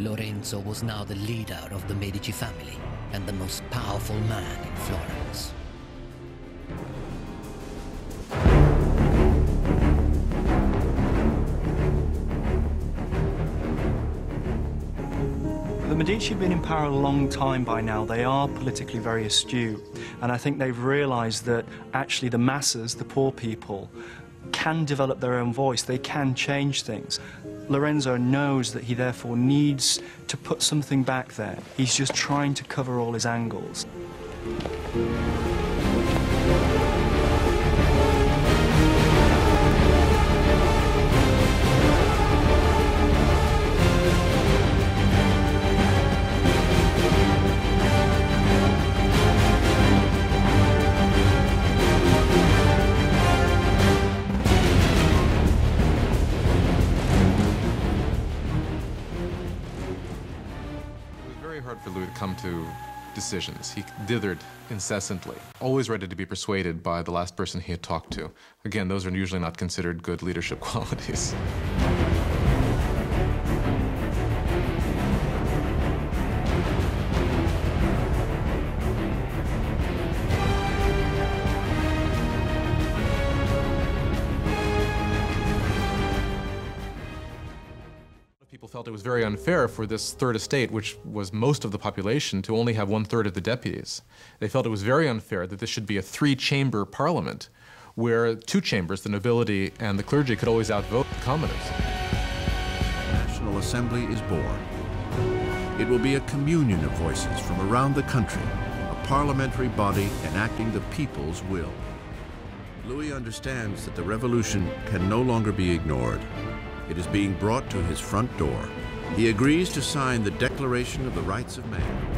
Lorenzo was now the leader of the Medici family and the most powerful man in Florence. The Medici have been in power a long time by now. They are politically very astute. And I think they've realized that actually the masses, the poor people, can develop their own voice. They can change things. Lorenzo knows that he therefore needs to put something back there. He's just trying to cover all his angles. Louis to come to decisions. He dithered incessantly, always ready to be persuaded by the last person he had talked to. Again, those are usually not considered good leadership qualities. People felt it was very unfair for this third estate, which was most of the population, to only have one third of the deputies. They felt it was very unfair that this should be a three chamber parliament, where two chambers, the nobility and the clergy, could always outvote the commoners. National Assembly is born. It will be a communion of voices from around the country, a parliamentary body enacting the people's will. Louis understands that the revolution can no longer be ignored. It is being brought to his front door. He agrees to sign the Declaration of the Rights of Man.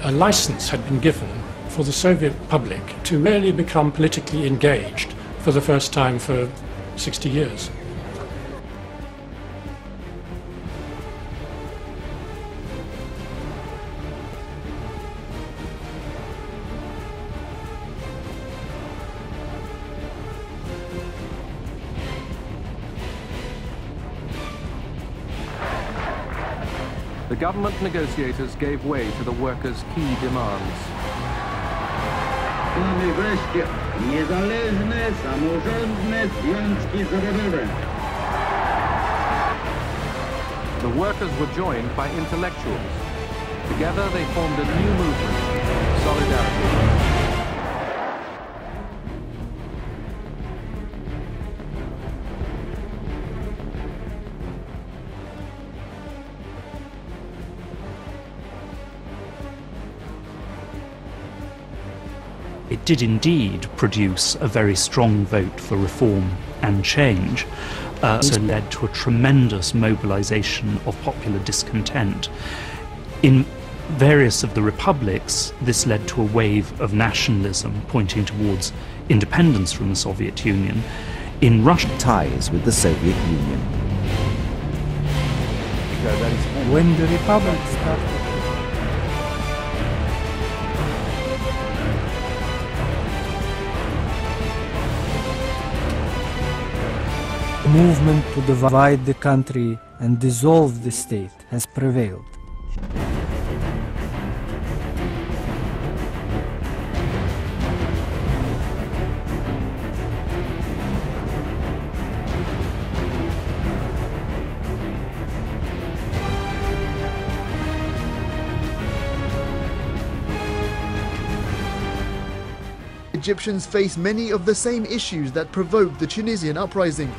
A license had been given for the Soviet public to really become politically engaged for the first time for 60 years. The government negotiators gave way to the workers' key demands. The workers were joined by intellectuals. Together they formed a new movement, Solidarity. It did indeed produce a very strong vote for reform and change. Uh, so led to a tremendous mobilization of popular discontent. In various of the republics, this led to a wave of nationalism pointing towards independence from the Soviet Union. In Russia, ties with the Soviet Union. When the Republic started movement to divide the country and dissolve the state has prevailed. Egyptians face many of the same issues that provoked the Tunisian uprising.